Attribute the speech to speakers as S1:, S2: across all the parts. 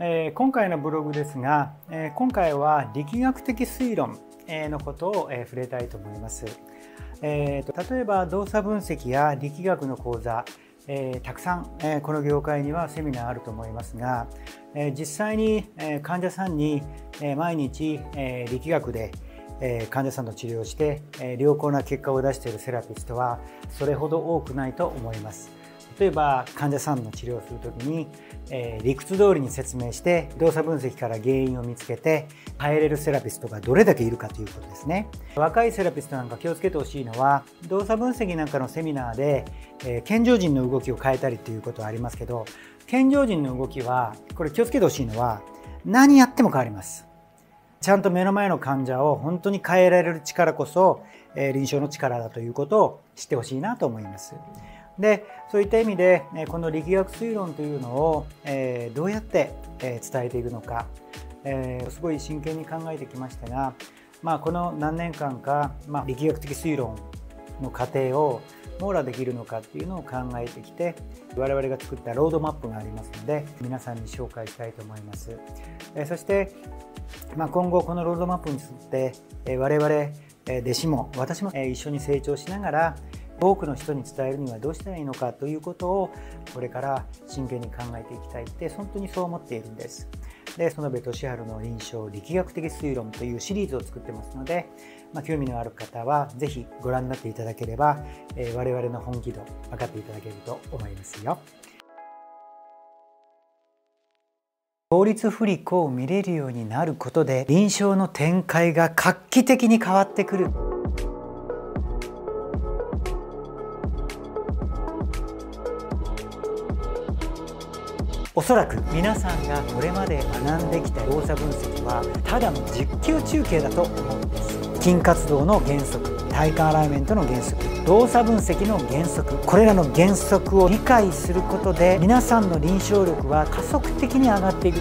S1: え、今回のブログですが、え、今回は力学的推論のことを、え、触れたいと思います。えーと、例えば動作分析や力学の講座、え、たくさん、え、この業界にはセミナーあると思いますが、え、実際に、え、患者さんに、え、毎日、え、力学で、え、患者さんの治療をして、え、良好な結果を出しているセラピストはそれほど多くないと思います。例えば患者さんの治療をする時に、えー、理屈通りに説明して動作分析から原因を見つけて変えれるセラピストがどれだけいるかということですね。若いセラピストなんか気をつけてほしいのは動作分析なんかのセミナーで、えー、健常人の動きを変えたりっていうことはありますけど健常人の動きはこれ気をつけてほしいのは何やっても変わります。ちゃんと目の前の患者を本当に変えられる力こそ、えー、臨床の力だということを知ってほしいなと思います。でそういった意味でこの力学推論というのをえどうやってえ伝えていくのかえすごい真剣に考えてきましたが、まあ、この何年間か、まあ、力学的推論の過程を網羅できるのかっていうのを考えてきて我々が作ったロードマップがありますので皆さんに紹介したいと思いますそして、まあ、今後このロードマップに沿って我々弟子も私も一緒に成長しながら多くの人に伝えるにはどうしたらいいのかということをこれから真剣に考えていきたいって本当にそう思っているんです。で園部俊治の臨床力学的推論というシリーズを作ってますので、まあ、興味のある方は是非ご覧になっていただければ、えー、我々の本気度分かっていただけると思いますよ。法律不履行を見れるようになることで臨床の展開が画期的に変わってくる。おそらく皆さんがこれまで学んできた動作分析はただの実況中継だと思うんです。筋活動の原則体幹アライメントの原則動作分析の原則これらの原則を理解することで皆さんの臨床力は加速的に上がっていく。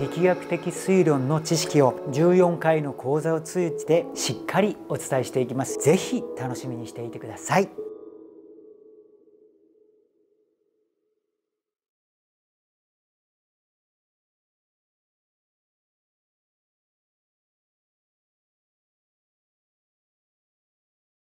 S1: 力学的推論の知識を14回の講座を通じてしっかりお伝えしていきます。是非楽しみにしていてください。